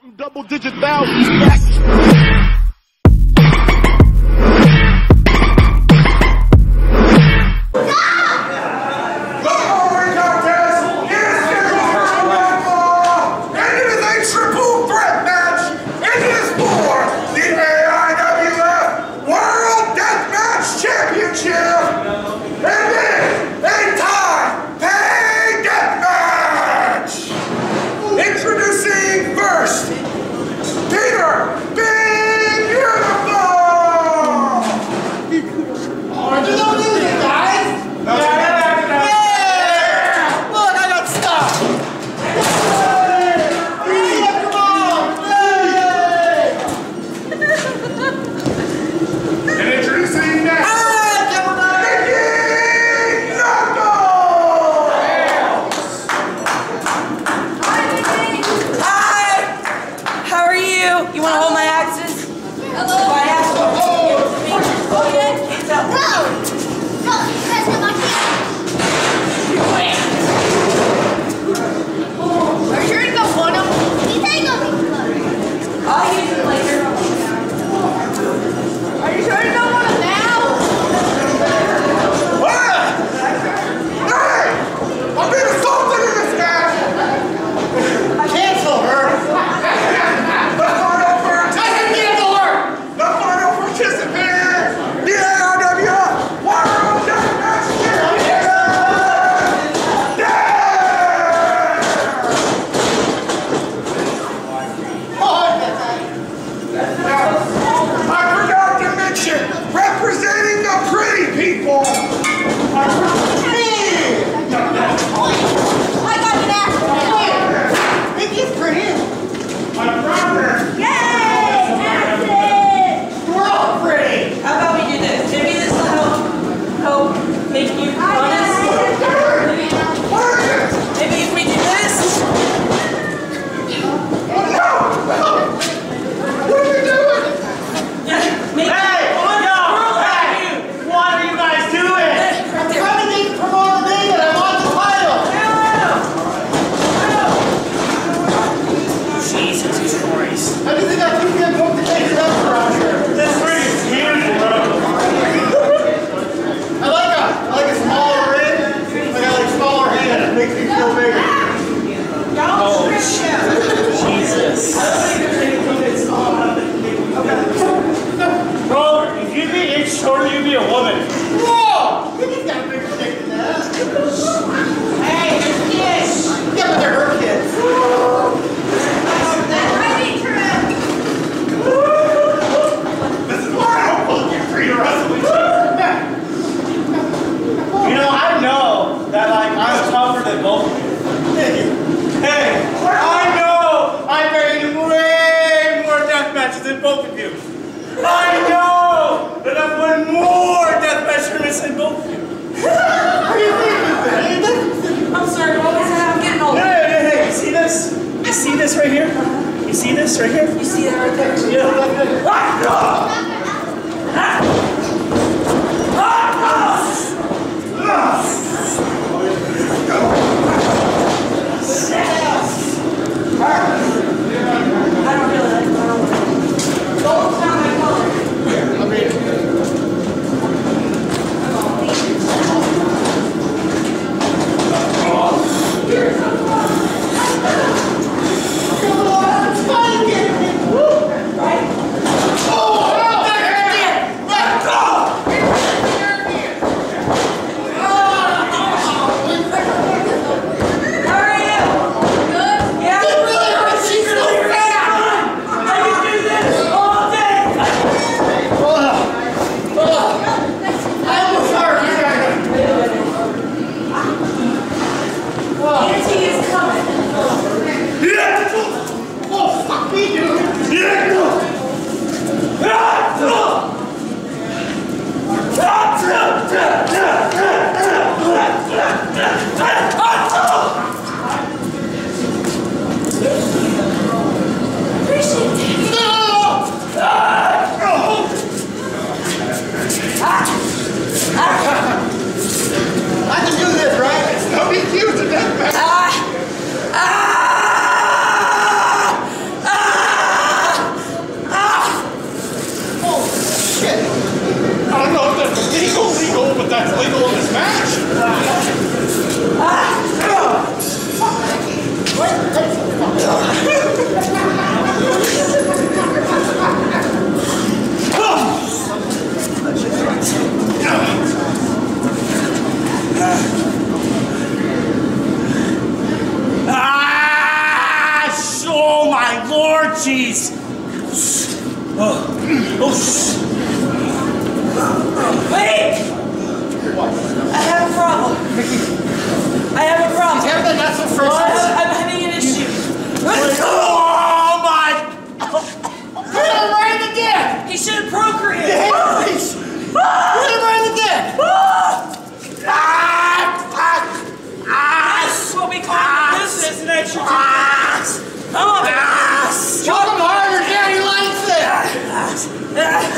counting double digit thousands. missing both of you. You? I'm sorry, what was that? I'm getting old. Hey, hey, hey! You see this? You see this right here? You see this right here? You see that right there? Yeah. Ah! I have a problem. Kevin, that's a Well, I first. have, I'm having an issue. oh my. Put him right in the dick! He should have procreate. Hit him right in the dick! Ah! That's what we call in business an extra two. Come on. Choke him harder, Daddy likes it!